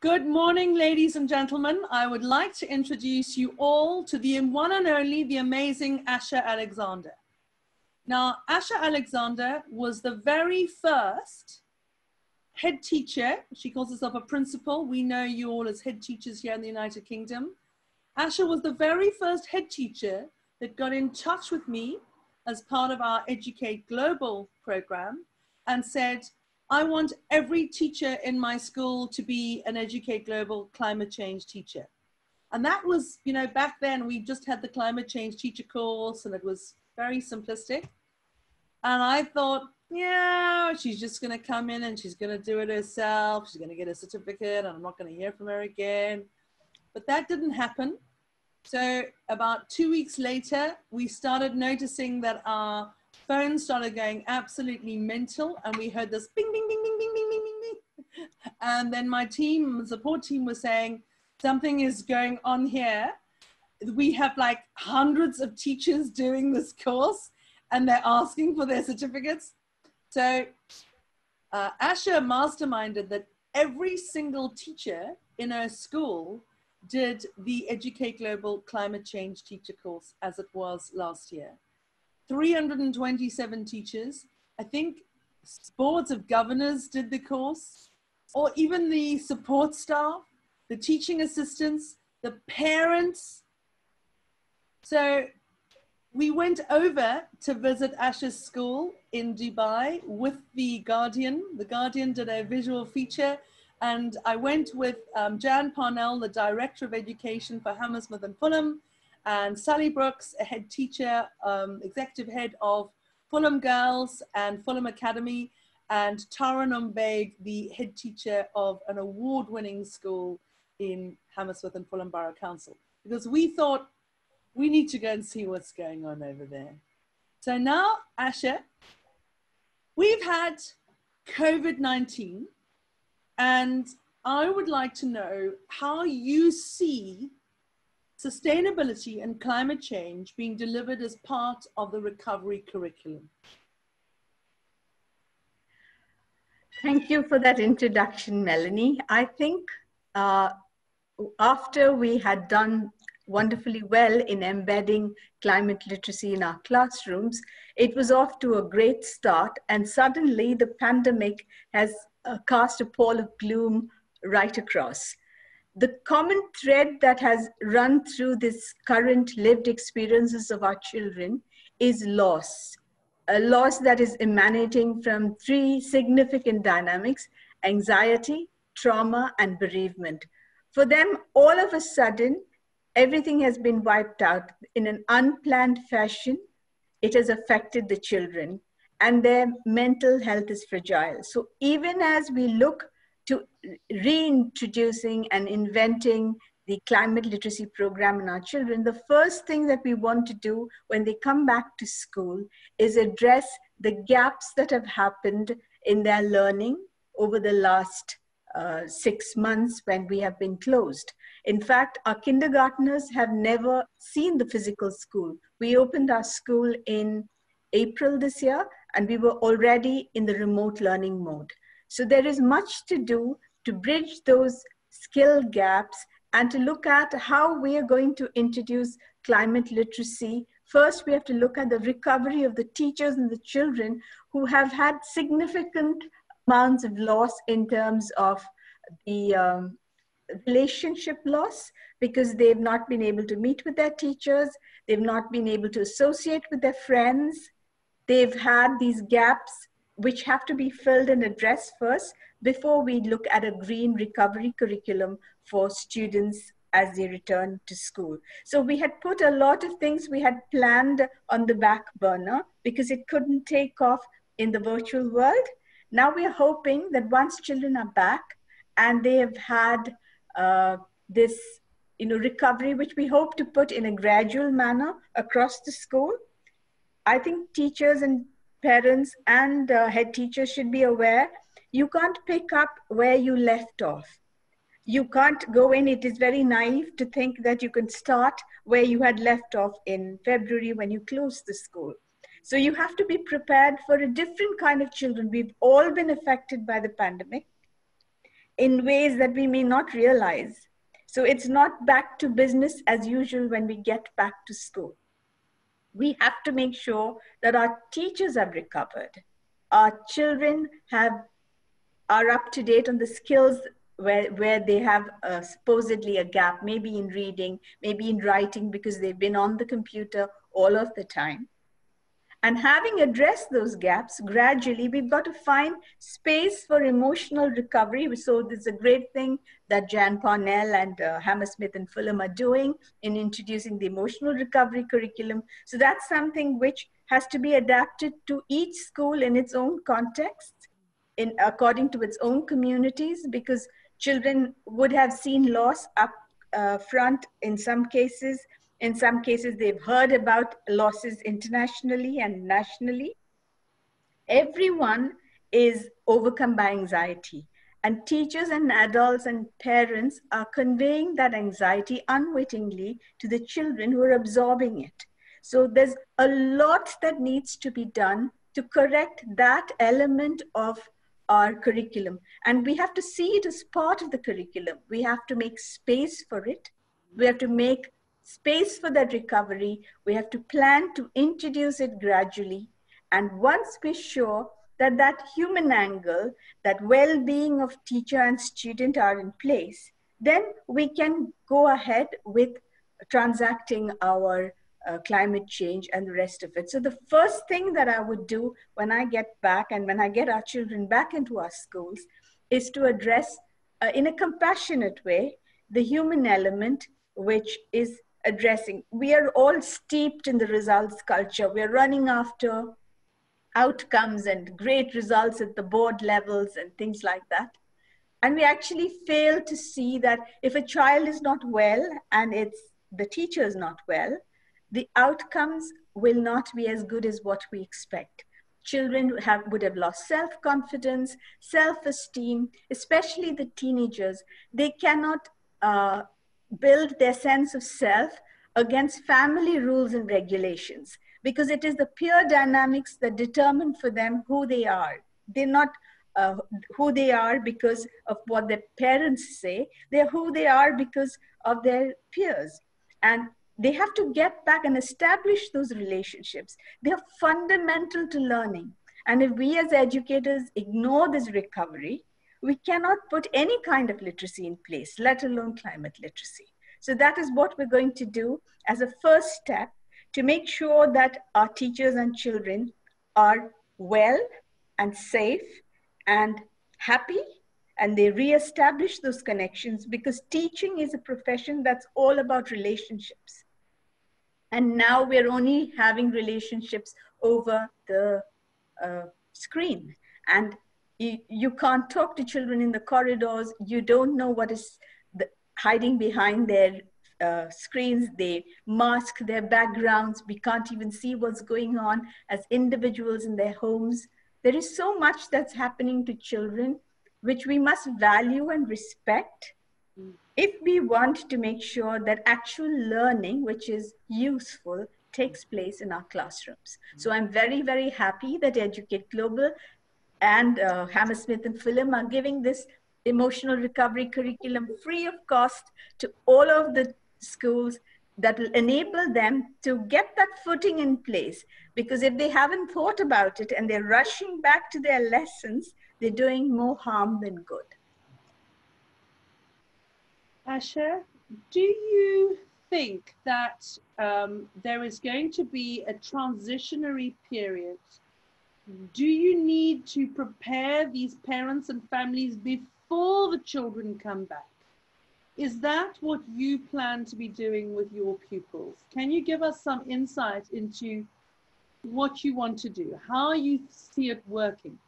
Good morning, ladies and gentlemen. I would like to introduce you all to the one and only, the amazing Asha Alexander. Now, Asha Alexander was the very first head teacher. She calls herself a principal. We know you all as head teachers here in the United Kingdom. Asha was the very first head teacher that got in touch with me as part of our eduCCate Global program and said, I want every teacher in my school to be an eduCCate Global climate change teacher. And that was, you know, back then we just had the climate change teacher course and it was very simplistic. And I thought, yeah, she's just going to come in and she's going to do it herself. She's going to get a certificate and I'm not going to hear from her again. But that didn't happen. So about two weeks later, we started noticing that our phone started going absolutely mental and we heard this bing, bing, bing, bing, bing, bing, bing, bing, bing. And then my team, support team was saying, something is going on here. We have like hundreds of teachers doing this course and they're asking for their certificates. So uh, Asha masterminded that every single teacher in her school did the eduCCate Global Climate Change teacher course as it was last year. 327 teachers. I think boards of governors did the course, or even the support staff, the teaching assistants, the parents. So we went over to visit Asha's school in Dubai with The Guardian. The Guardian did a visual feature and I went with um, Jan Parnell, the Director of Education for Hammersmith and Fulham, and Sally Brooks, a head teacher, um, executive head of Fulham Girls and Fulham Academy, and Tara Nombeig, the head teacher of an award-winning school in Hammersmith and Fulham Borough Council. Because we thought we need to go and see what's going on over there. So now, Asha, we've had COVID-19 and I would like to know how you see sustainability and climate change being delivered as part of the recovery curriculum. Thank you for that introduction, Melanie. I think uh, after we had done wonderfully well in embedding climate literacy in our classrooms, it was off to a great start. And suddenly the pandemic has uh, cast a pall of gloom right across the common thread that has run through this current lived experiences of our children is loss. A loss that is emanating from three significant dynamics anxiety, trauma, and bereavement. For them, all of a sudden, everything has been wiped out in an unplanned fashion. It has affected the children, and their mental health is fragile. So, even as we look to reintroducing and inventing the climate literacy program in our children, the first thing that we want to do when they come back to school is address the gaps that have happened in their learning over the last uh, six months when we have been closed. In fact, our kindergartners have never seen the physical school. We opened our school in April this year, and we were already in the remote learning mode. So there is much to do to bridge those skill gaps and to look at how we are going to introduce climate literacy. First, we have to look at the recovery of the teachers and the children who have had significant amounts of loss in terms of the um, relationship loss because they've not been able to meet with their teachers, they've not been able to associate with their friends, they've had these gaps which have to be filled and addressed first before we look at a green recovery curriculum for students as they return to school. So we had put a lot of things we had planned on the back burner because it couldn't take off in the virtual world. Now we are hoping that once children are back and they have had uh, this you know, recovery, which we hope to put in a gradual manner across the school, I think teachers and parents and uh, head teachers should be aware you can't pick up where you left off. You can't go in, it is very naive to think that you can start where you had left off in February when you closed the school. So you have to be prepared for a different kind of children. We've all been affected by the pandemic. in ways that we may not realize. So it's not back to business as usual when we get back to school. We have to make sure that our teachers have recovered, our children have are up to date on the skills where, where they have uh, supposedly a gap, maybe in reading, maybe in writing, because they've been on the computer all of the time. And having addressed those gaps, gradually we've got to find space for emotional recovery. So this is a great thing that Jan Parnell and uh, Hammersmith and Fulham are doing in introducing the emotional recovery curriculum. So that's something which has to be adapted to each school in its own context, in according to its own communities, because children would have seen loss up uh, front in some cases in some cases, they've heard about losses internationally and nationally. Everyone is overcome by anxiety. And teachers and adults and parents are conveying that anxiety unwittingly to the children who are absorbing it. So there's a lot that needs to be done to correct that element of our curriculum. And we have to see it as part of the curriculum. We have to make space for it. We have to make space for that recovery. We have to plan to introduce it gradually. And once we're sure that that human angle, that well-being of teacher and student are in place, then we can go ahead with transacting our uh, climate change and the rest of it. So the first thing that I would do when I get back and when I get our children back into our schools is to address uh, in a compassionate way the human element, which is addressing. We are all steeped in the results culture. We're running after outcomes and great results at the board levels and things like that. And we actually fail to see that if a child is not well and it's the teacher is not well, the outcomes will not be as good as what we expect. Children have, would have lost self confidence, self esteem, especially the teenagers. They cannot uh, build their sense of self against family rules and regulations because it is the peer dynamics that determine for them who they are. They're not uh, who they are because of what their parents say, they're who they are because of their peers. And they have to get back and establish those relationships. They're fundamental to learning. And if we as educators ignore this recovery, we cannot put any kind of literacy in place, let alone climate literacy. So that is what we're going to do as a first step to make sure that our teachers and children are well and safe and happy and they reestablish those connections because teaching is a profession that's all about relationships. And now we're only having relationships over the uh, screen. And you, you can't talk to children in the corridors. You don't know what is the, hiding behind their uh, screens. They mask their backgrounds. We can't even see what's going on as individuals in their homes. There is so much that's happening to children, which we must value and respect if we want to make sure that actual learning, which is useful, takes place in our classrooms. So I'm very, very happy that eduCCate Global and uh, Hammersmith and Fulham are giving this emotional recovery curriculum free of cost to all of the schools that will enable them to get that footing in place. Because if they haven't thought about it and they're rushing back to their lessons, they're doing more harm than good. Asha, do you think that um, there is going to be a transitionary period do you need to prepare these parents and families before the children come back? Is that what you plan to be doing with your pupils? Can you give us some insight into what you want to do, how you see it working?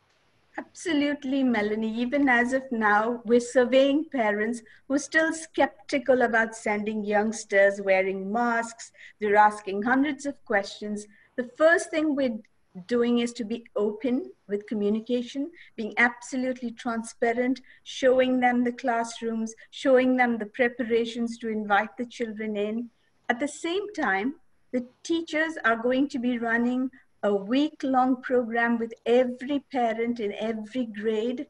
Absolutely, Melanie. Even as of now, we're surveying parents who are still skeptical about sending youngsters wearing masks. They're asking hundreds of questions. The first thing we're doing is to be open with communication, being absolutely transparent, showing them the classrooms, showing them the preparations to invite the children in. At the same time, the teachers are going to be running a week long program with every parent in every grade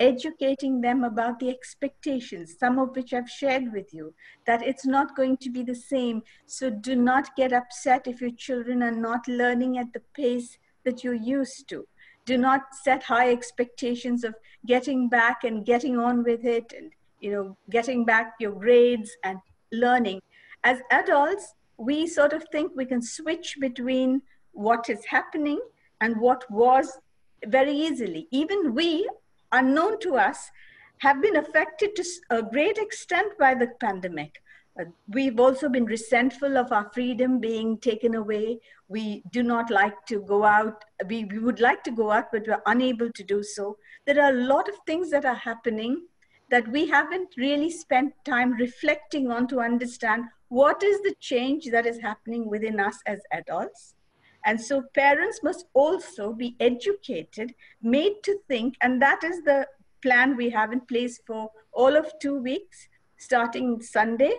educating them about the expectations, some of which I've shared with you, that it's not going to be the same. So do not get upset if your children are not learning at the pace that you're used to. Do not set high expectations of getting back and getting on with it and you know getting back your grades and learning. As adults, we sort of think we can switch between what is happening and what was very easily. Even we unknown to us have been affected to a great extent by the pandemic. Uh, we've also been resentful of our freedom being taken away. We do not like to go out. We, we would like to go out, but we're unable to do so. There are a lot of things that are happening that we haven't really spent time reflecting on to understand what is the change that is happening within us as adults and so parents must also be educated, made to think, and that is the plan we have in place for all of two weeks, starting Sunday.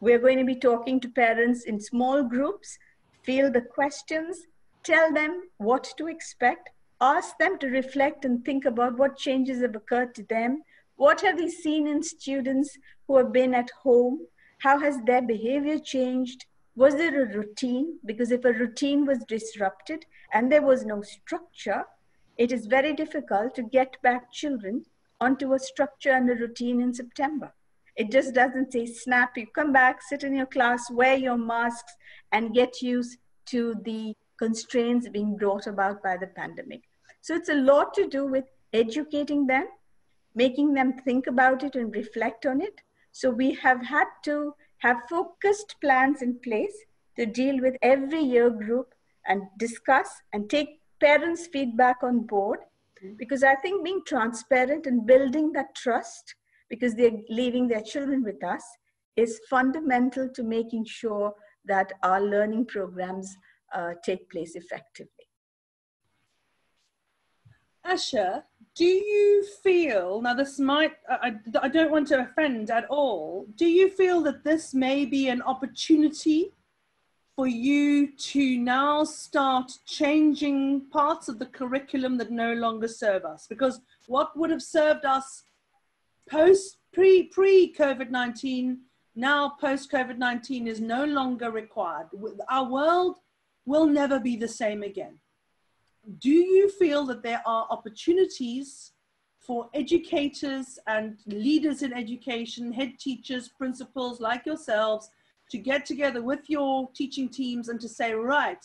We're going to be talking to parents in small groups, field the questions, tell them what to expect, ask them to reflect and think about what changes have occurred to them. What have they seen in students who have been at home? How has their behavior changed? Was there a routine? Because if a routine was disrupted and there was no structure, it is very difficult to get back children onto a structure and a routine in September. It just doesn't say snap, you come back, sit in your class, wear your masks, and get used to the constraints being brought about by the pandemic. So it's a lot to do with educating them, making them think about it and reflect on it. So we have had to have focused plans in place to deal with every year group and discuss and take parents' feedback on board. Because I think being transparent and building that trust, because they're leaving their children with us, is fundamental to making sure that our learning programs uh, take place effectively. Asha, do you feel now this might I, I don't want to offend at all do you feel that this may be an opportunity for you to now start changing parts of the curriculum that no longer serve us? Because what would have served us post pre pre covid-19 now post covid-19 is no longer required. Our world will never be the same again do you feel that there are opportunities for educators and leaders in education, head teachers, principals like yourselves, to get together with your teaching teams and to say, right,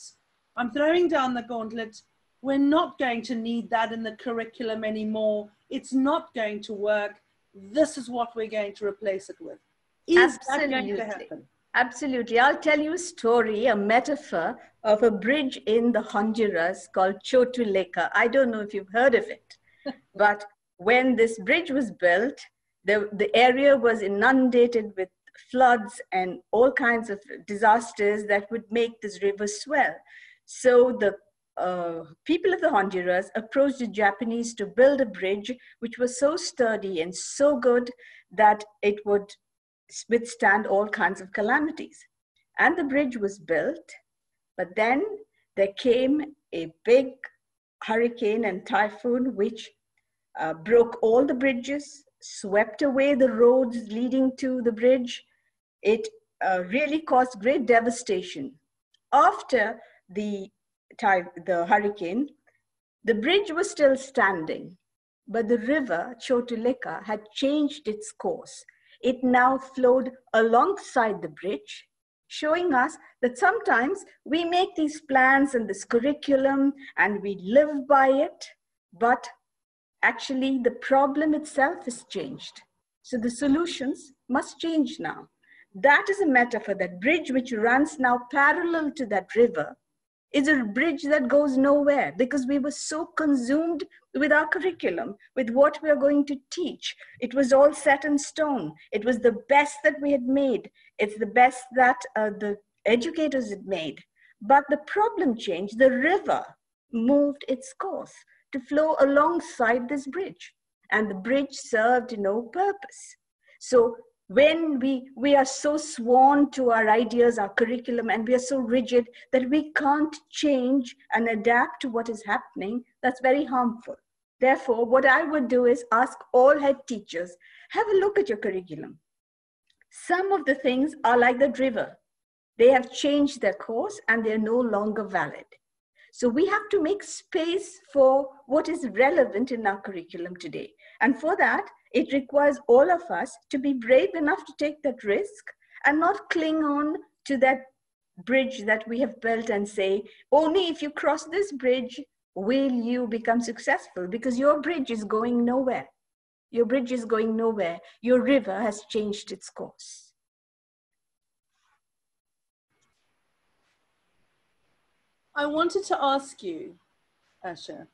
I'm throwing down the gauntlet. We're not going to need that in the curriculum anymore. It's not going to work. This is what we're going to replace it with. Is Absolutely. that going to happen? Absolutely. I'll tell you a story, a metaphor of a bridge in the Honduras called Choluteca. I don't know if you've heard of it, but when this bridge was built, the, the area was inundated with floods and all kinds of disasters that would make this river swell. So the uh, people of the Honduras approached the Japanese to build a bridge which was so sturdy and so good that it would withstand all kinds of calamities. And the bridge was built, but then there came a big hurricane and typhoon which uh, broke all the bridges, swept away the roads leading to the bridge. It uh, really caused great devastation. After the, the hurricane, the bridge was still standing, but the river Choluteca had changed its course it now flowed alongside the bridge, showing us that sometimes we make these plans and this curriculum and we live by it, but actually the problem itself has changed. So the solutions must change now. That is a metaphor, that bridge which runs now parallel to that river is a bridge that goes nowhere because we were so consumed with our curriculum, with what we are going to teach. It was all set in stone. It was the best that we had made. It's the best that uh, the educators had made. But the problem changed. The river moved its course to flow alongside this bridge, and the bridge served no purpose. So when we, we are so sworn to our ideas, our curriculum, and we are so rigid that we can't change and adapt to what is happening, that's very harmful. Therefore, what I would do is ask all head teachers, have a look at your curriculum. Some of the things are like the river. They have changed their course and they're no longer valid. So we have to make space for what is relevant in our curriculum today. And for that, it requires all of us to be brave enough to take that risk and not cling on to that bridge that we have built and say, only if you cross this bridge will you become successful because your bridge is going nowhere. Your bridge is going nowhere. Your river has changed its course. I wanted to ask you, Asha,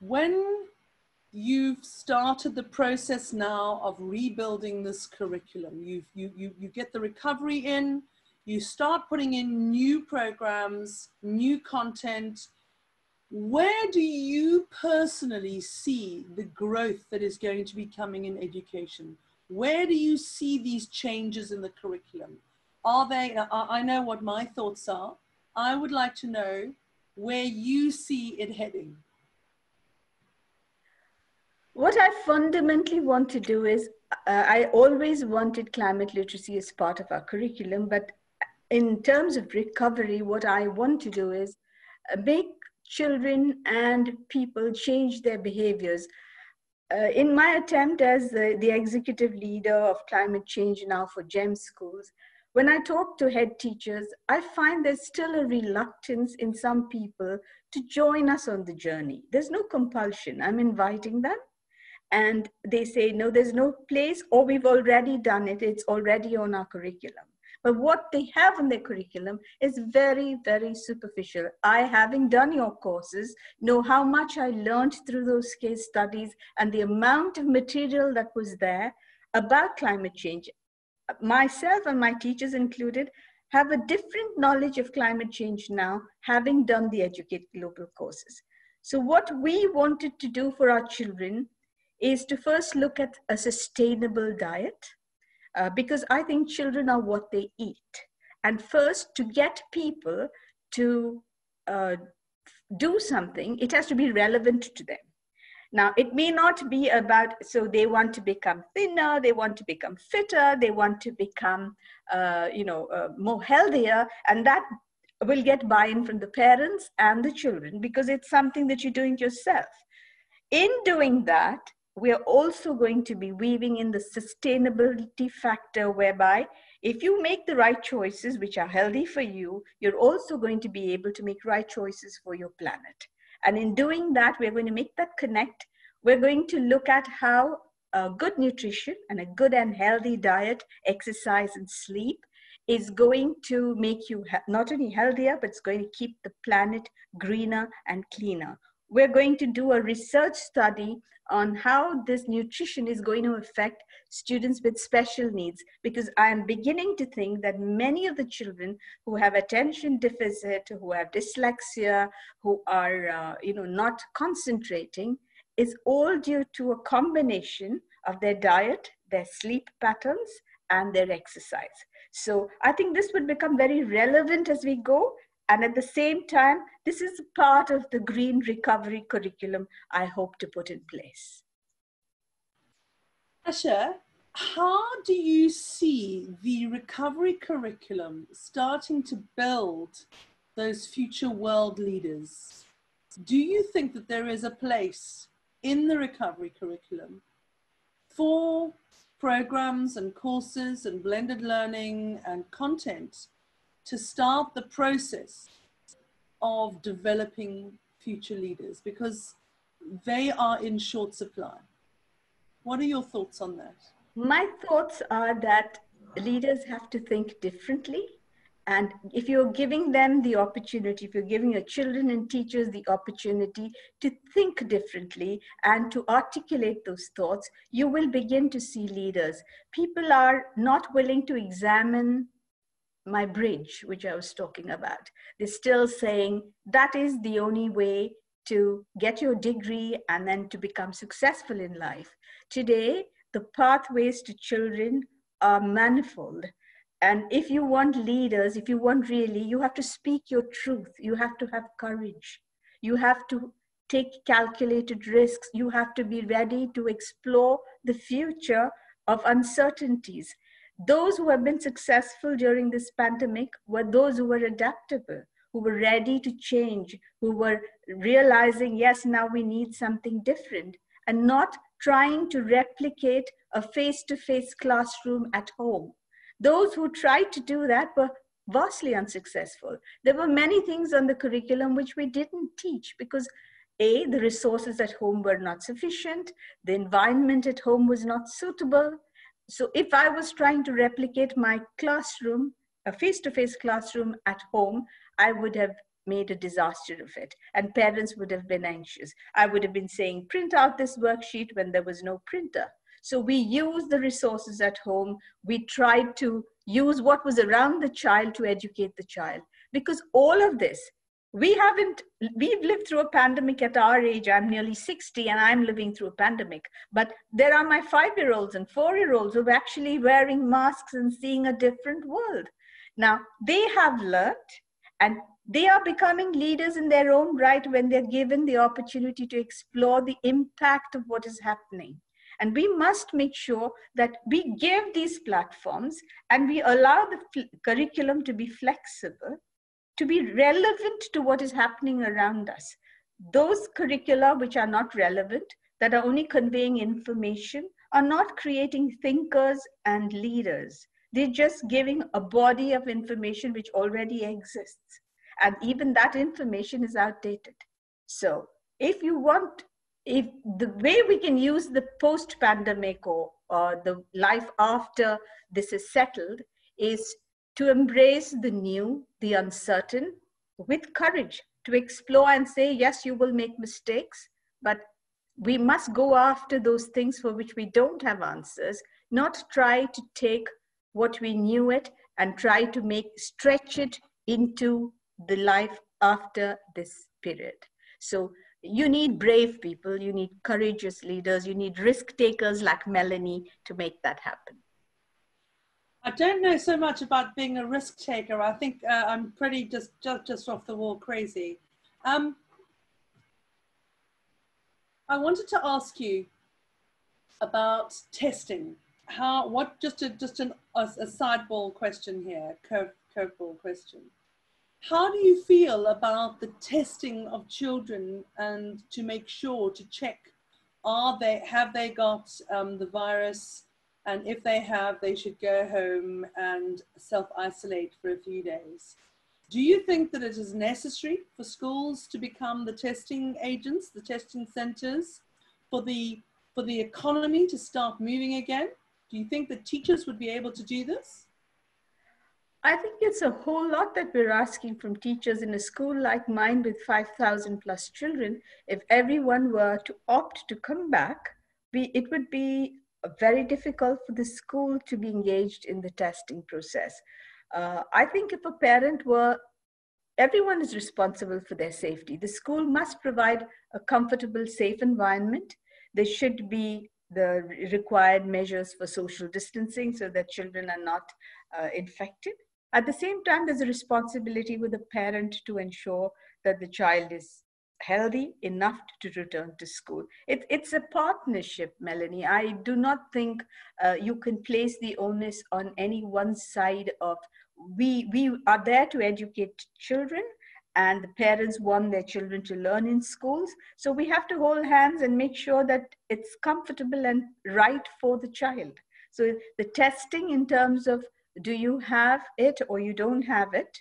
when you've started the process now of rebuilding this curriculum, you you, you, you get the recovery in, you start putting in new programs, new content. Where do you personally see the growth that is going to be coming in education? Where do you see these changes in the curriculum? Are they, uh, I know what my thoughts are. I would like to know where you see it heading. What I fundamentally want to do is, uh, I always wanted climate literacy as part of our curriculum, but in terms of recovery, what I want to do is uh, make children and people change their behaviors. Uh, in my attempt as the, the executive leader of climate change now for GEMS schools, when I talk to head teachers, I find there's still a reluctance in some people to join us on the journey. There's no compulsion. I'm inviting them. And they say, no, there's no place, or we've already done it. It's already on our curriculum. But what they have in their curriculum is very, very superficial. I, having done your courses, know how much I learned through those case studies and the amount of material that was there about climate change. Myself and my teachers included have a different knowledge of climate change now, having done the eduCCate Global courses. So what we wanted to do for our children is to first look at a sustainable diet, uh, because I think children are what they eat. And first, to get people to uh, do something, it has to be relevant to them. Now, it may not be about, so they want to become thinner, they want to become fitter, they want to become, uh, you know, uh, more healthier, and that will get buy-in from the parents and the children because it's something that you're doing yourself. In doing that, we are also going to be weaving in the sustainability factor whereby if you make the right choices which are healthy for you you're also going to be able to make right choices for your planet. And in doing that we're going to make that connect. We're going to look at how a good nutrition and a good and healthy diet exercise and sleep is going to make you not only healthier but it's going to keep the planet greener and cleaner we're going to do a research study on how this nutrition is going to affect students with special needs because i am beginning to think that many of the children who have attention deficit who have dyslexia who are uh, you know not concentrating is all due to a combination of their diet their sleep patterns and their exercise. So i think this would become very relevant as we go and at the same time, this is part of the green recovery curriculum I hope to put in place. Asha, how do you see the recovery curriculum starting to build those future world leaders? Do you think that there is a place in the recovery curriculum for programs and courses and blended learning and content to start the process of developing future leaders because they are in short supply. What are your thoughts on that? My thoughts are that leaders have to think differently. And if you're giving them the opportunity, if you're giving your children and teachers the opportunity to think differently and to articulate those thoughts, you will begin to see leaders. People are not willing to examine my bridge, which I was talking about. They're still saying that is the only way to get your degree and then to become successful in life. Today, the pathways to children are manifold. And if you want leaders, if you want really, you have to speak your truth. You have to have courage. You have to take calculated risks. You have to be ready to explore the future of uncertainties. Those who have been successful during this pandemic were those who were adaptable, who were ready to change, who were realizing, yes, now we need something different, and not trying to replicate a face to face classroom at home. Those who tried to do that were vastly unsuccessful. There were many things on the curriculum which we didn't teach because A, the resources at home were not sufficient, the environment at home was not suitable. So if I was trying to replicate my classroom, a face-to-face classroom at home, I would have made a disaster of it and parents would have been anxious. I would have been saying, print out this worksheet when there was no printer. So we used the resources at home. We tried to use what was around the child to educate the child. Because all of this, we haven't, we've lived through a pandemic at our age. I'm nearly 60 and I'm living through a pandemic. But there are my five year olds and four year olds who are actually wearing masks and seeing a different world. Now, they have learned and they are becoming leaders in their own right when they're given the opportunity to explore the impact of what is happening. And we must make sure that we give these platforms and we allow the curriculum to be flexible, to be relevant to what is happening around us. Those curricula which are not relevant, that are only conveying information, are not creating thinkers and leaders. They're just giving a body of information which already exists. And even that information is outdated. So if you want if the way we can use the post pandemic or, or the life after this is settled is to embrace the new, the uncertain with courage to explore and say, yes, you will make mistakes, but we must go after those things for which we don't have answers, not try to take what we knew it and try to make stretch it into the life after this period. So you need brave people, you need courageous leaders, you need risk takers like Melanie to make that happen. I don't know so much about being a risk taker. I think uh, I'm pretty just, just just off the wall crazy. Um, I wanted to ask you about testing. How? What? Just a just an, a, a sideball question here, curve curveball question. How do you feel about the testing of children and to make sure to check are they have they got um, the virus and if they have they should go home and self-isolate for a few days. Do you think that it is necessary for schools to become the testing agents, the testing centers for the for the economy to start moving again? Do you think that teachers would be able to do this? I think it's a whole lot that we're asking from teachers in a school like mine with 5,000 plus children. If everyone were to opt to come back, we, it would be very difficult for the school to be engaged in the testing process. Uh, I think if a parent were, everyone is responsible for their safety. The school must provide a comfortable, safe environment. There should be the required measures for social distancing so that children are not uh, infected. At the same time, there's a responsibility with the parent to ensure that the child is healthy enough to return to school. It, it's a partnership, Melanie. I do not think uh, you can place the onus on any one side of we, we are there to educate children and the parents want their children to learn in schools. So we have to hold hands and make sure that it's comfortable and right for the child. So the testing in terms of do you have it or you don't have it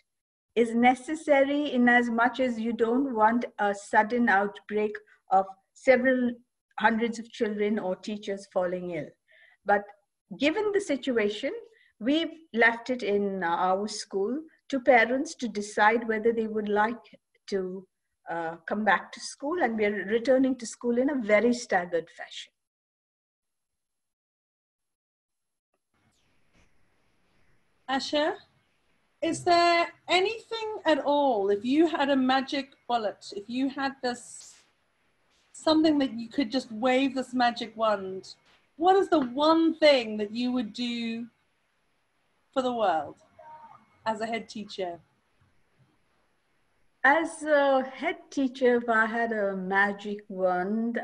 is necessary in as much as you don't want a sudden outbreak of several hundreds of children or teachers falling ill. But given the situation, we've left it in our school to parents to decide whether they would like to uh, come back to school and we're returning to school in a very staggered fashion. Asha, is there anything at all, if you had a magic bullet, if you had this, something that you could just wave this magic wand, what is the one thing that you would do for the world as a head teacher? As a head teacher, if I had a magic wand,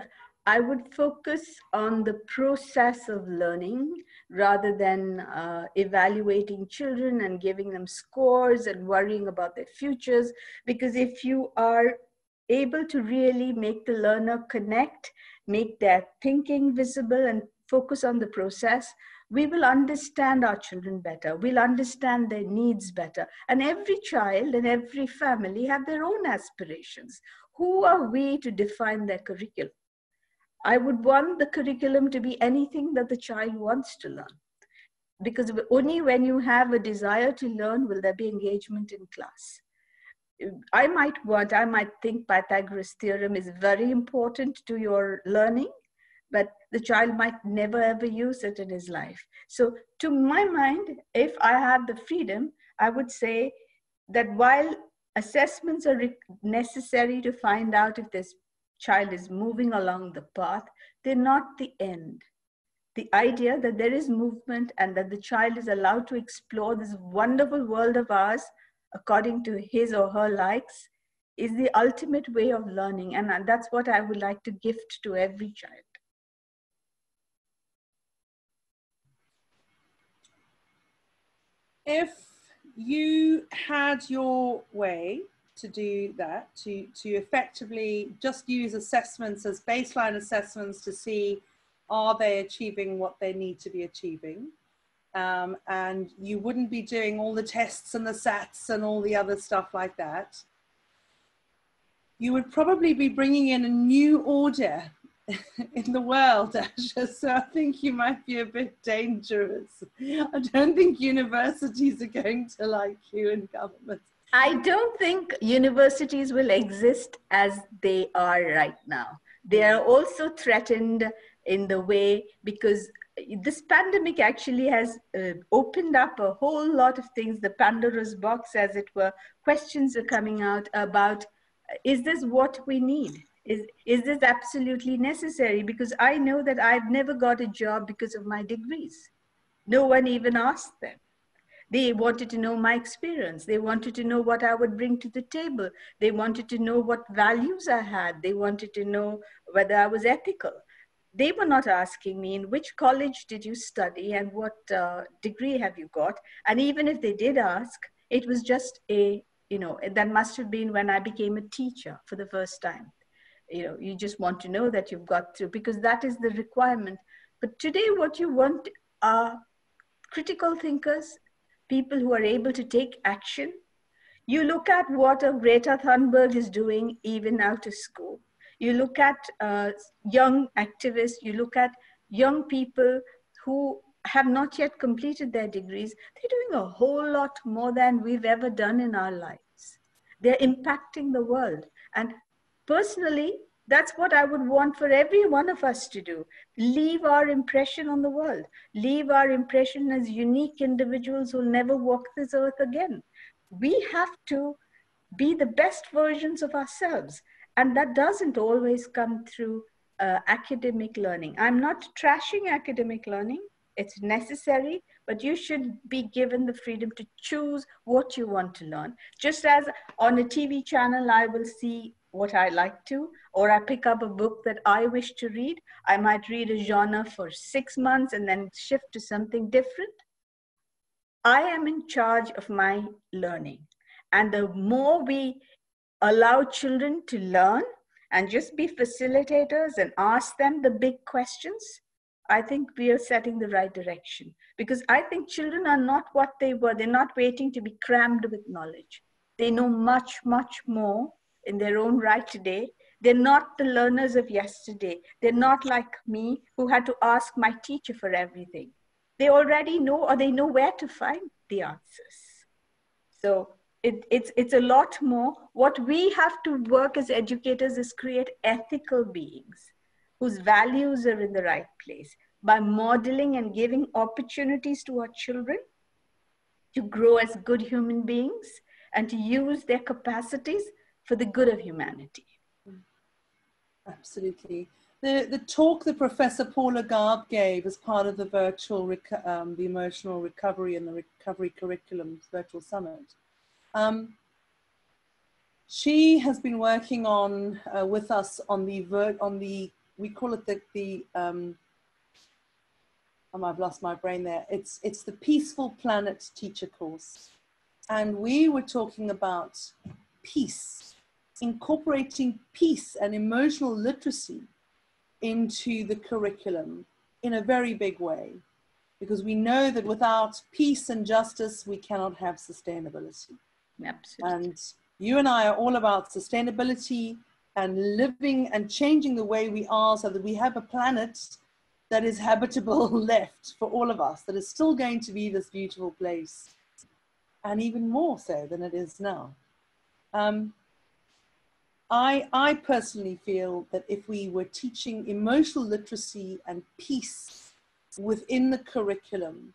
I would focus on the process of learning rather than uh, evaluating children and giving them scores and worrying about their futures. Because if you are able to really make the learner connect, make their thinking visible, and focus on the process, we will understand our children better. We'll understand their needs better. And every child and every family have their own aspirations. Who are we to define their curriculum? I would want the curriculum to be anything that the child wants to learn. Because only when you have a desire to learn will there be engagement in class. I might want, I might think Pythagoras theorem is very important to your learning, but the child might never ever use it in his life. So, to my mind, if I had the freedom, I would say that while assessments are necessary to find out if this child is moving along the path, they're not the end. The idea that there is movement and that the child is allowed to explore this wonderful world of ours according to his or her likes is the ultimate way of learning. And that's what I would like to gift to every child. if you had your way to do that, to, to effectively just use assessments as baseline assessments to see are they achieving what they need to be achieving. Um, and you wouldn't be doing all the tests and the SATs and all the other stuff like that. You would probably be bringing in a new order in the world, Asha. So I think you might be a bit dangerous. I don't think universities are going to like you in government. I don't think universities will exist as they are right now. They are also threatened in the way because this pandemic actually has uh, opened up a whole lot of things, the Pandora's box, as it were. Questions are coming out about is this what we need? is is this absolutely necessary because i know that i've never got a job because of my degrees no one even asked them they wanted to know my experience. They wanted to know what i would bring to the table. They wanted to know what values i had. They wanted to know whether i was ethical. They were not asking me in which college did you study and what uh, degree have you got? And even if they did ask it was just a you know that must have been when i became a teacher for the first time. You know you just want to know that you've got through because that is the requirement. But today what you want are critical thinkers people who are able to take action. You look at what a greta thunberg is doing even out of school. You look at uh, young activists you look at young people who have not yet completed their degrees. They're doing a whole lot more than we've ever done in our lives. They're impacting the world. And personally, that's what I would want for every one of us to do. Leave our impression on the world. Leave our impression as unique individuals who'll never walk this earth again. We have to be the best versions of ourselves. And that doesn't always come through uh, academic learning. I'm not trashing academic learning. It's necessary, but you should be given the freedom to choose what you want to learn. Just as on a TV channel, I will see what I like to, or I pick up a book that I wish to read. I might read a genre for six months and then shift to something different. I am in charge of my learning. And the more we allow children to learn and just be facilitators and ask them the big questions, I think we are setting the right direction. Because I think children are not what they were. They're not waiting to be crammed with knowledge. They know much, much more in their own right today. They're not the learners of yesterday. They're not like me who had to ask my teacher for everything. They already know or they know where to find the answers. So it, it's, it's a lot more. What we have to work as educators is create ethical beings whose values are in the right place by modeling and giving opportunities to our children to grow as good human beings and to use their capacities for the good of humanity. Absolutely. The, the talk that Professor Paula Garb gave as part of the virtual, um, the emotional recovery and the recovery curriculum virtual summit, um, she has been working on uh, with us on the ver- on the we call it the the um, oh, I've lost my brain there. It's it's the Peaceful Planet teacher course, and we were talking about peace, incorporating peace and emotional literacy into the curriculum in a very big way, because we know that without peace and justice, we cannot have sustainability. Absolutely. And you and I are all about sustainability and living and changing the way we are so that we have a planet that is habitable left for all of us, that is still going to be this beautiful place, and even more so than it is now. Um, I, I personally feel that if we were teaching emotional literacy and peace within the curriculum,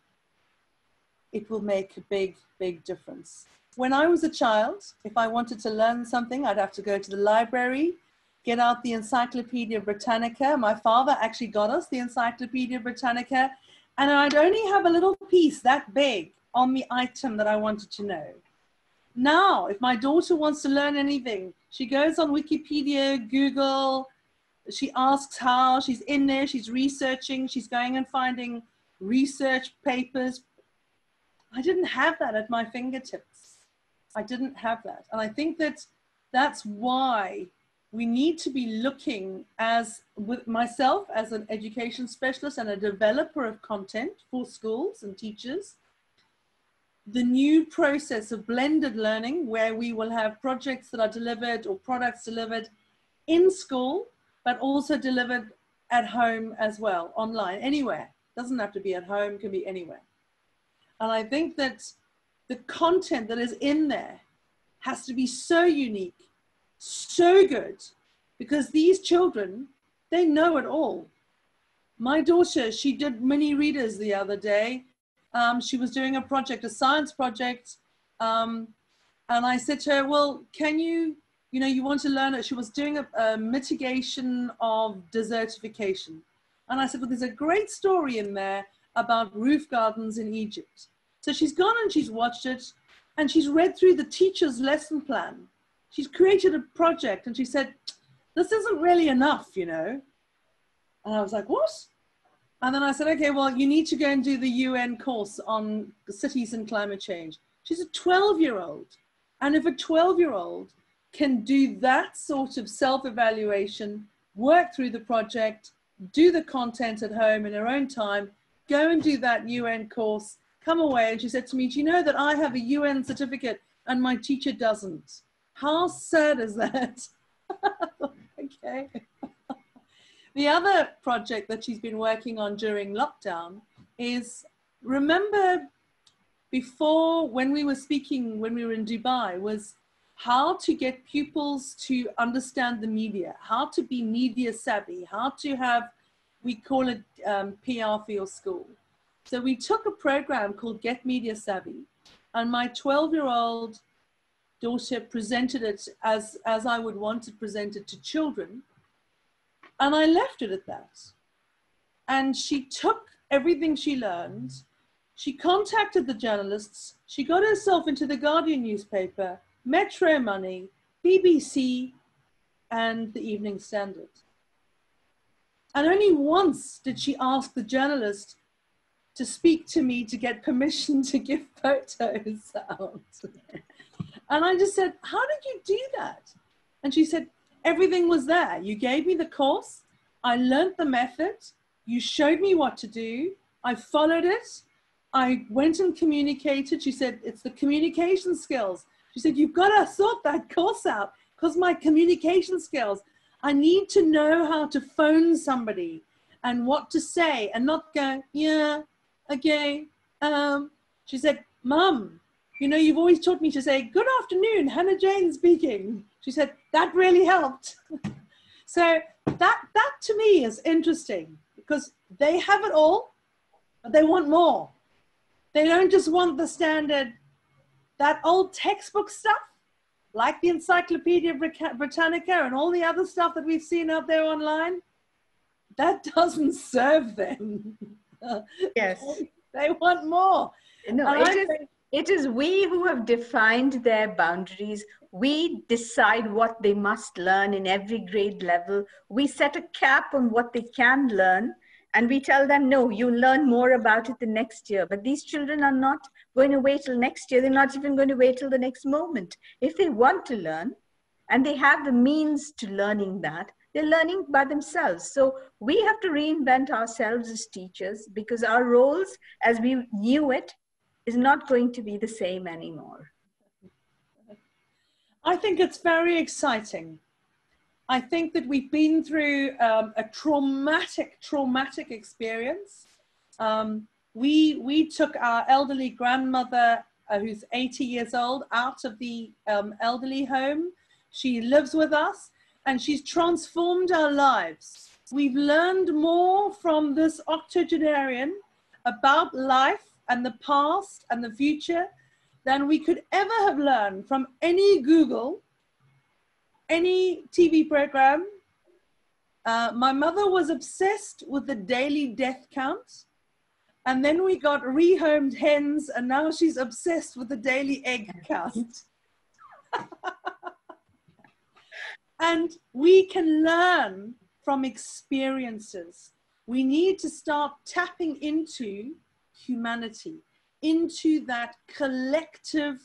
it will make a big, big difference when I was a child, if I wanted to learn something, I'd have to go to the library, get out the Encyclopedia Britannica. My father actually got us the Encyclopedia Britannica, and I'd only have a little piece that big on the item that I wanted to know. Now, if my daughter wants to learn anything, she goes on Wikipedia, Google, she asks how, she's in there, she's researching, she's going and finding research papers. I didn't have that at my fingertips. I didn't have that. And I think that that's why we need to be looking as with myself as an education specialist and a developer of content for schools and teachers the new process of blended learning where we will have projects that are delivered or products delivered in school but also delivered at home as well online anywhere doesn't have to be at home can be anywhere and i think that the content that is in there has to be so unique, so good, because these children, they know it all. My daughter, she did mini readers the other day. Um, she was doing a project, a science project. Um, and I said to her, well, can you, you know, you want to learn it. She was doing a, a mitigation of desertification. And I said, well, there's a great story in there about roof gardens in Egypt. So she's gone and she's watched it and she's read through the teacher's lesson plan. She's created a project and she said, this isn't really enough, you know. And I was like, what? And then I said, okay, well, you need to go and do the UN course on cities and climate change. She's a 12 year old. And if a 12 year old can do that sort of self evaluation, work through the project, do the content at home in her own time, go and do that UN course, come away and she said to me, Do you know that I have a UN certificate and my teacher doesn't? How sad is that? okay. The other project that she's been working on during lockdown is remember before when we were speaking, when we were in Dubai, was how to get pupils to understand the media, how to be media savvy, how to have, we call it um, PR for your school so we took a program called Get Media Savvy, and my 12 year old daughter presented it as, as I would want it presented to children. And I left it at that. And she took everything she learned, she contacted the journalists, she got herself into the Guardian newspaper, Metro Money, BBC, and the Evening Standard. And only once did she ask the journalist to speak to me to get permission to give photos out. and I just said, How did you do that? And she said, Everything was there. You gave me the course, I learned the method, you showed me what to do, I followed it, I went and communicated. She said, It's the communication skills. She said, You've got to sort that course out because my communication skills, I need to know how to phone somebody and what to say and not go, Yeah, okay. Um, she said, Mum, you know, you've always taught me to say, Good afternoon, Hannah Jane speaking. She said, That really helped. so that, that to me is interesting because they have it all, but they want more. They don't just want the standard, that old textbook stuff, like the Encyclopedia Britannica and all the other stuff that we've seen out there online. That doesn't serve them. yes. They want more. No, it is, It is we who have defined their boundaries. We decide what they must learn in every grade level. We set a cap on what they can learn. And we tell them, no, you learn more about it the next year. But these children are not going to wait till next year. They're not even going to wait till the next moment. If they want to learn and they have the means to learning that, they're learning by themselves. So we have to reinvent ourselves as teachers because our roles as we knew it is not going to be the same anymore. I think it's very exciting. I think that we've been through um, a traumatic, traumatic experience. Um, we, we took our elderly grandmother, uh, who's 80 years old, out of the um, elderly home. She lives with us and she's transformed our lives. We've learned more from this octogenarian about life and the past and the future than we could ever have learned from any Google, any TV program. Uh, my mother was obsessed with the daily death count. And then we got rehomed hens, and now she's obsessed with the daily egg count. and we can learn from experiences. We need to start tapping into humanity, into that collective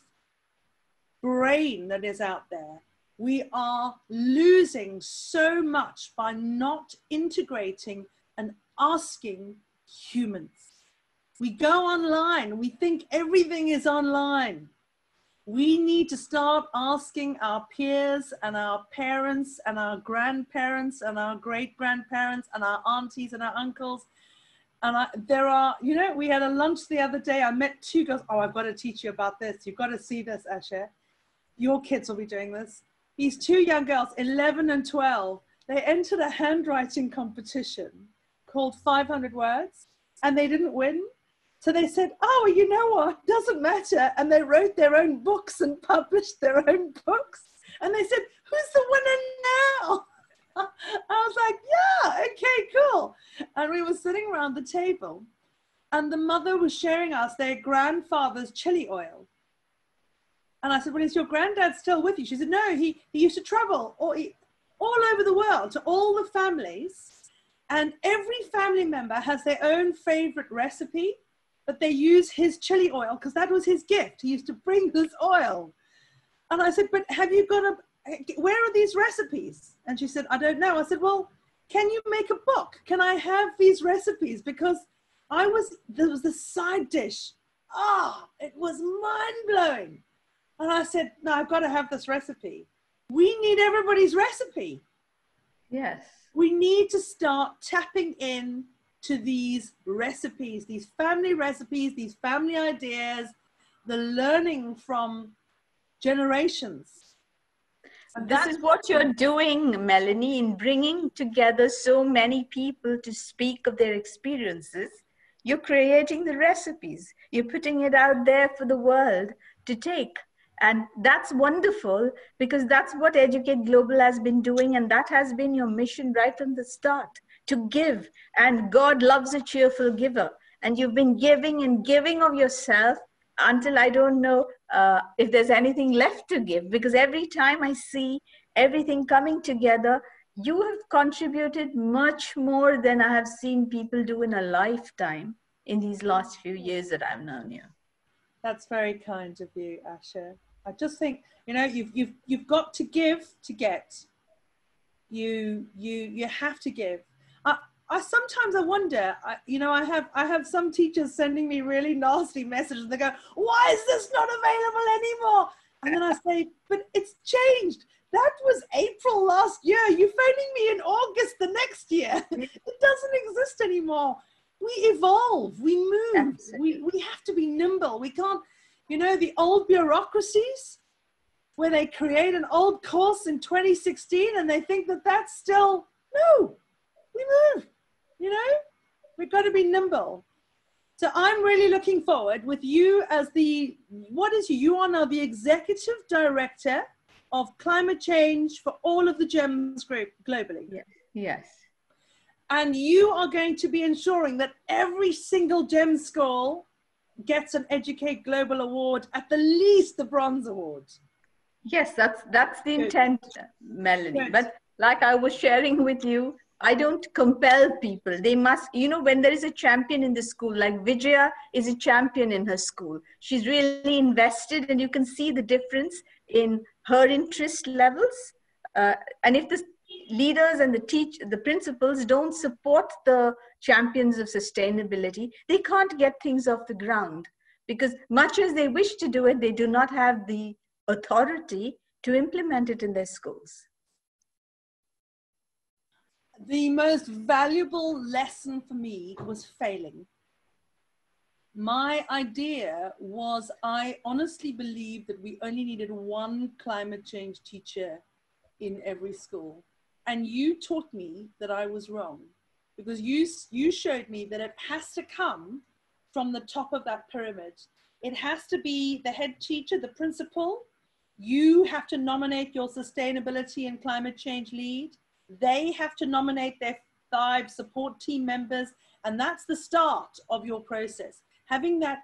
brain that is out there. We are losing so much by not integrating and asking humans. We go online, we think everything is online. We need to start asking our peers and our parents and our grandparents and our great grandparents and our aunties and our uncles and I, there are, you know, we had a lunch the other day. I met two girls. Oh, I've got to teach you about this. You've got to see this, Asha. Your kids will be doing this. These two young girls, 11 and 12, they entered a handwriting competition called 500 Words, and they didn't win. So they said, Oh, you know what? Doesn't matter. And they wrote their own books and published their own books. And they said, Who's the winner now? I was like, yeah, okay, cool. And we were sitting around the table, and the mother was sharing us their grandfather's chili oil. And I said, Well, is your granddad still with you? She said, No, he, he used to travel all, he, all over the world to all the families. And every family member has their own favorite recipe, but they use his chili oil because that was his gift. He used to bring this oil. And I said, But have you got a, where are these recipes? And she said, I don't know. I said, well, can you make a book? Can I have these recipes? Because I was, there was the side dish. Ah, oh, it was mind blowing. And I said, no, I've got to have this recipe. We need everybody's recipe. Yes. We need to start tapping in to these recipes, these family recipes, these family ideas, the learning from generations this is what you're doing, Melanie, in bringing together so many people to speak of their experiences. You're creating the recipes, you're putting it out there for the world to take. And that's wonderful because that's what eduCCate Global has been doing, and that has been your mission right from the start to give. And God loves a cheerful giver. And you've been giving and giving of yourself until I don't know uh, if there's anything left to give. Because every time I see everything coming together, you have contributed much more than I have seen people do in a lifetime in these last few years that I've known you. That's very kind of you, Asha. I just think, you know, you've, you've, you've got to give to get. You, you, you have to give. I, sometimes I wonder, I, you know, I have I have some teachers sending me really nasty messages. and They go, "Why is this not available anymore?" And then I say, "But it's changed. That was April last year. You're phoning me in August the next year. Mm. it doesn't exist anymore. We evolve. We move. We we have to be nimble. We can't, you know, the old bureaucracies." Where they create an old course in 2016 and they think that that's still no, we move you know, we've got to be nimble. So I'm really looking forward with you as the, what is you? You are now the executive director of climate change for all of the GEMS group globally. Yes. yes. And you are going to be ensuring that every single GEMS school gets an eduCCate Global Award, at the least the Bronze Award. Yes, that's that's the intent, Melanie. Good. But like I was sharing with you, I don't compel people. They must, you know, when there is a champion in the school, like Vijaya is a champion in her school. She's really invested, and you can see the difference in her interest levels. Uh, and if the leaders and the teach the principals don't support the champions of sustainability, they can't get things off the ground because much as they wish to do it, they do not have the authority to implement it in their schools. The most valuable lesson for me was failing. My idea was I honestly believed that we only needed one climate change teacher in every school. And you taught me that I was wrong because you, you showed me that it has to come from the top of that pyramid. It has to be the head teacher, the principal. You have to nominate your sustainability and climate change lead. They have to nominate their five support team members. And that's the start of your process. Having that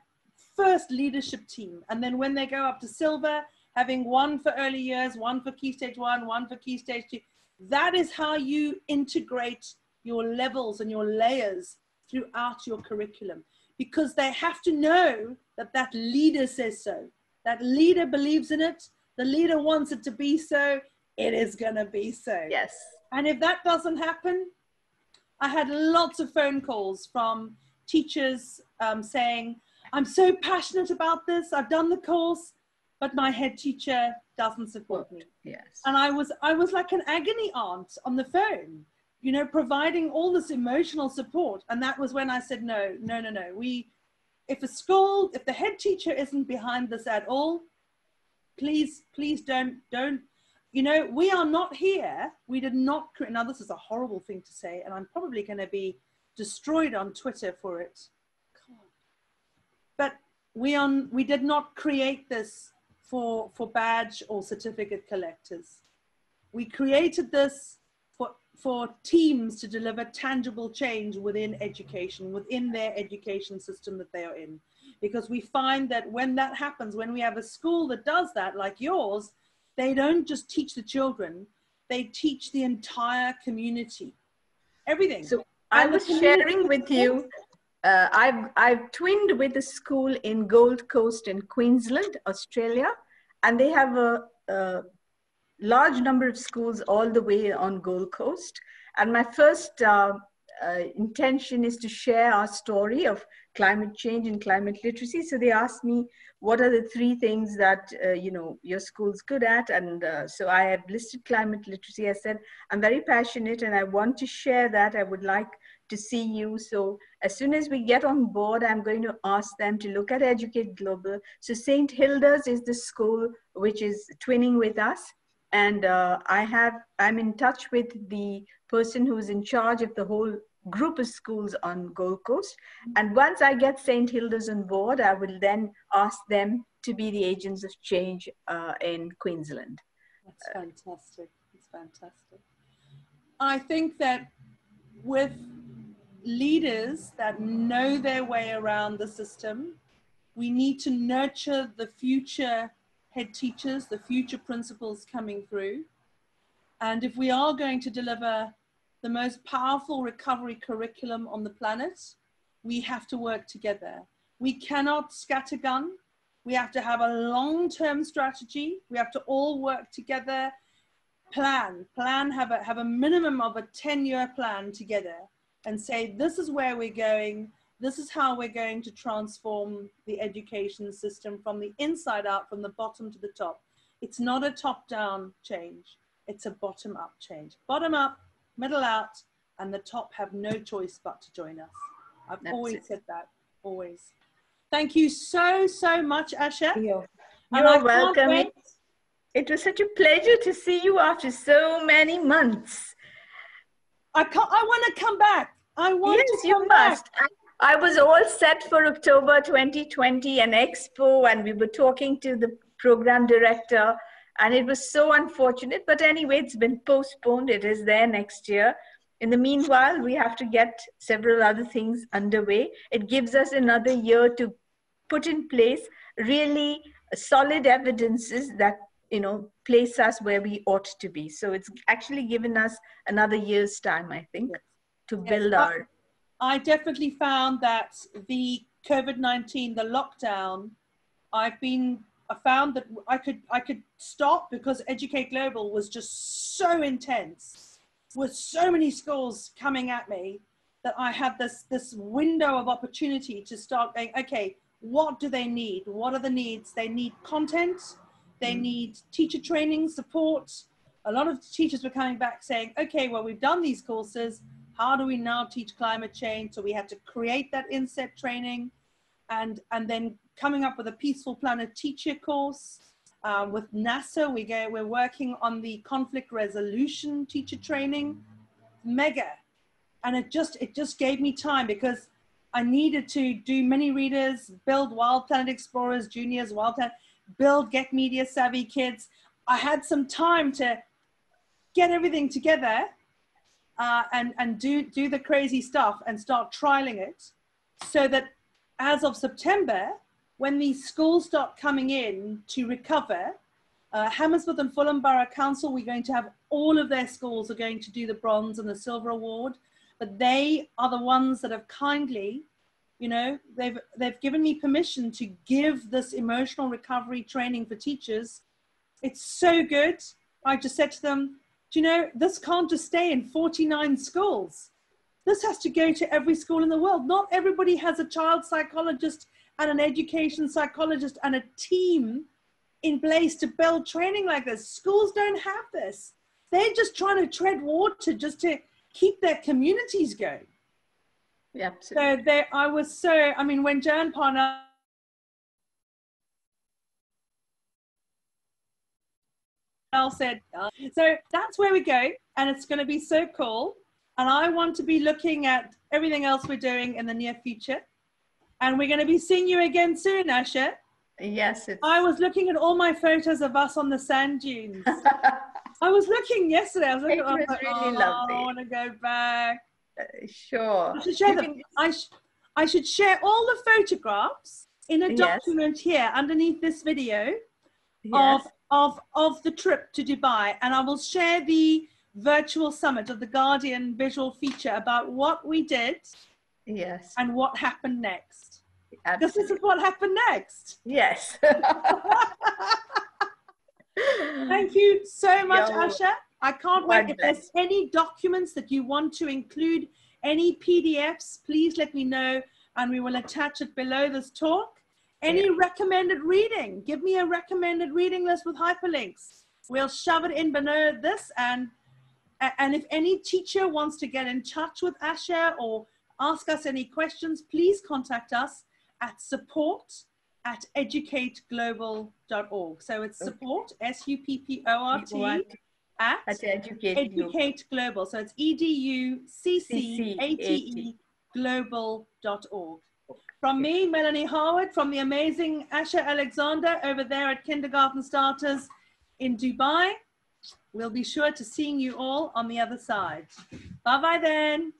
first leadership team. And then when they go up to silver, having one for early years, one for key stage one, one for key stage two. That is how you integrate your levels and your layers throughout your curriculum because they have to know that that leader says so. That leader believes in it. The leader wants it to be so. It is going to be so. Yes. And if that doesn't happen, I had lots of phone calls from teachers um, saying, I'm so passionate about this. I've done the course, but my head teacher doesn't support me. Yes. And I was, I was like an agony aunt on the phone you know, providing all this emotional support. And that was when I said, no, no, no, no. We, if a school, if the head teacher isn't behind this at all, please, please don't, don't, you know, we are not here. We did not create, now this is a horrible thing to say, and I'm probably going to be destroyed on Twitter for it. But we on, we did not create this for, for badge or certificate collectors. We created this for for teams to deliver tangible change within education, within their education system that they are in. Because we find that when that happens, when we have a school that does that, like yours, they don't just teach the children, they teach the entire community. Everything. So I was sharing with you, uh, I've, I've twinned with a school in Gold Coast in Queensland, Australia, and they have a, a large number of schools all the way on Gold Coast. And my first uh, uh, intention is to share our story of climate change and climate literacy. So they asked me, what are the three things that, uh, you know, your school's good at? And uh, so I have listed climate literacy. I said, I'm very passionate and I want to share that. I would like to see you. So as soon as we get on board, I'm going to ask them to look at eduCCate Global. So St. Hilda's is the school which is twinning with us and uh, I have I'm in touch with the person who's in charge of the whole group of schools on Gold Coast. And once I get St. Hilda's on board, I will then ask them to be the agents of change uh, in Queensland. That's fantastic. It's fantastic. I think that with leaders that know their way around the system, we need to nurture the future head teachers, the future principals coming through. And if we are going to deliver the most powerful recovery curriculum on the planet, we have to work together. We cannot scattergun. We have to have a long-term strategy. We have to all work together, plan, plan, have a, have a minimum of a 10-year plan together and say, this is where we're going this is how we're going to transform the education system from the inside out, from the bottom to the top. It's not a top down change, it's a bottom up change. Bottom up, middle out, and the top have no choice but to join us. I've That's always it. said that, always. Thank you so, so much, Asha. You're, you're welcome. It was such a pleasure to see you after so many months. I, can't, I want to come back. I want yes, to come you must. Back. I was all set for October 2020 and expo, and we were talking to the program director, and it was so unfortunate. But anyway, it's been postponed. It is there next year. In the meanwhile, we have to get several other things underway. It gives us another year to put in place really solid evidences that you know place us where we ought to be so it's actually given us another year's time i think to build yes. our i definitely found that the covid-19 the lockdown i've been i found that i could i could stop because eduCCate Global was just so intense with so many schools coming at me that i had this this window of opportunity to start going okay what do they need? What are the needs? They need content, they mm. need teacher training support. A lot of teachers were coming back saying, okay, well, we've done these courses. How do we now teach climate change? So we had to create that inset training and, and then coming up with a Peaceful Planet teacher course. Um, with NASA, we go, we're working on the conflict resolution teacher training. Mega. And it just, it just gave me time because I needed to do mini readers, build Wild Planet Explorers, juniors, Wild Planet, build Get Media Savvy Kids. I had some time to get everything together uh, and, and do, do the crazy stuff and start trialing it so that as of September, when these schools start coming in to recover, uh, Hammersmith and Fulham Borough Council, we're going to have all of their schools are going to do the bronze and the silver award but they are the ones that have kindly you know they've they've given me permission to give this emotional recovery training for teachers. It's so good. I just said to them do you know this can't just stay in 49 schools this has to go to every school in the world not everybody has a child psychologist and an education psychologist and a team in place to build training like this schools don't have this they're just trying to tread water just to keep their communities going. Yeah, absolutely. So they, I was so, I mean, when Jan Parnell said, uh, so that's where we go, and it's going to be so cool. And I want to be looking at everything else we're doing in the near future. And we're going to be seeing you again soon, Asha. Yes. It's... I was looking at all my photos of us on the sand dunes. I was looking yesterday. I was looking. It was like, really oh, lovely. I want to go back. Uh, sure. I should share them. Can... I, sh- I should share all the photographs in a document yes. here underneath this video yes. of of of the trip to Dubai, and I will share the virtual summit of the Guardian visual feature about what we did. Yes. And what happened next. Absolutely. This is what happened next. Yes. Thank you so much, Yo, Asha. I can't wait. If there's any documents that you want to include, any PDFs, please let me know and we will attach it below this talk. Any recommended reading? Give me a recommended reading list with hyperlinks. We'll shove it in below this and and if any teacher wants to get in touch with Asha or ask us any questions, please contact us at support at educateglobal.org. So it's support, S U P P O R T, at Educate, eduCCate Global. So it's E D U C C A T E global.org. From me, Melanie Harwood. from the amazing Asha Alexander over there at Kindergarten Starters in Dubai. We'll be sure to seeing you all on the other side. Bye-bye then.